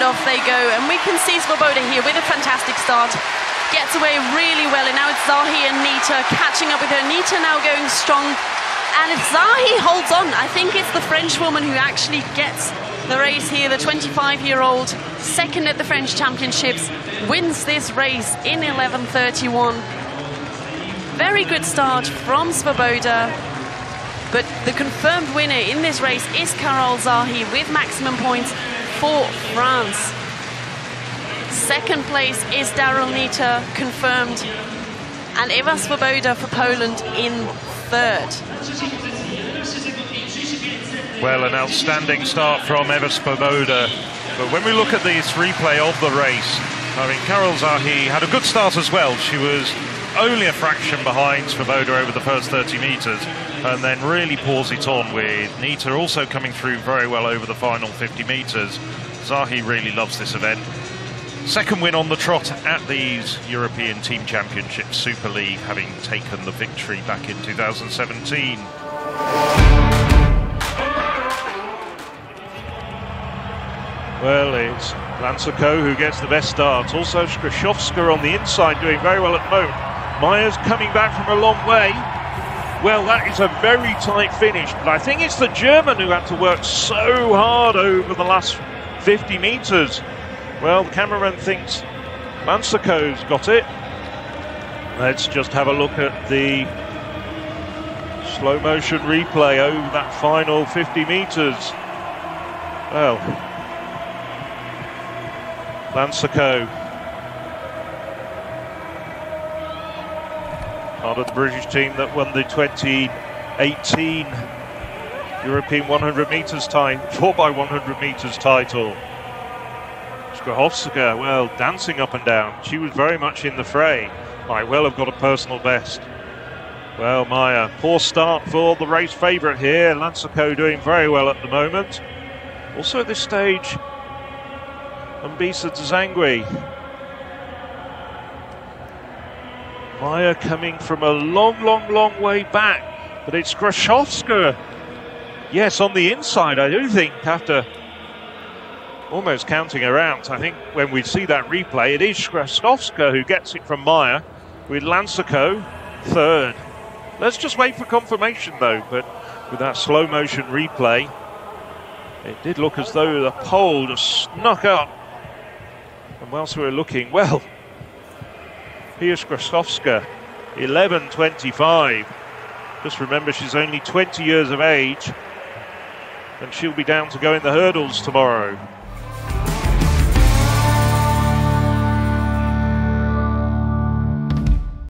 they go. And we can see Swoboda here with a fantastic start. Gets away really well, and now it's Zahi and Neita catching up with her. Neita now going strong. And if Zahi holds on, I think it's the French woman who actually gets the race here. The 25 year old, second at the French Championships, wins this race in 11.31. Very good start from Swoboda. But the confirmed winner in this race is Carolle Zahi with maximum points for France. Second place is Daryl Neita, confirmed. And Ewa Swoboda for Poland in third. Well, an outstanding start from Ewa Swoboda. But when we look at this replay of the race, I mean, Carolle Zahi had a good start as well. She was only a fraction behind Swoboda over the first 30 metres and then really pours it on with Neita also coming through very well over the final 50 metres. Zahi really loves this event. Second win on the trot at these European Team Championships Super League, having taken the victory back in 2017. Well, it's Lansiquot who gets the best start. Also, Skrzyszowska on the inside doing very well at the moment. Mayer's coming back from a long way. Well, that is a very tight finish, but I think it's the German who had to work so hard over the last 50 metres. Well, the cameraman thinks Lansiquot's got it. Let's just have a look at the slow motion replay over that final 50 metres. Well, Lansiquot. Part of the British team that won the 2018 European 100 metres time, 4x100 metres title. Skrzyszowska, well, dancing up and down. She was very much in the fray. Might well have got a personal best. Well, Mayer, uh, poor start for the race favourite here. Lansiquot doing very well at the moment. Also at this stage, Mbisa Dzangwi. Mayer coming from a long, long, long way back, but it's Skrzyszowska. Yes, on the inside, I do think, after almost counting her out, I think when we see that replay, it is Skrzyszowska who gets it from Mayer, with Lansiquot third. Let's just wait for confirmation though, but with that slow motion replay, it did look as though the pole just snuck up and whilst we were looking, well, here's Skrzyszowska, 11.25. Just remember, she's only 20 years of age, and she'll be down to go in the hurdles tomorrow.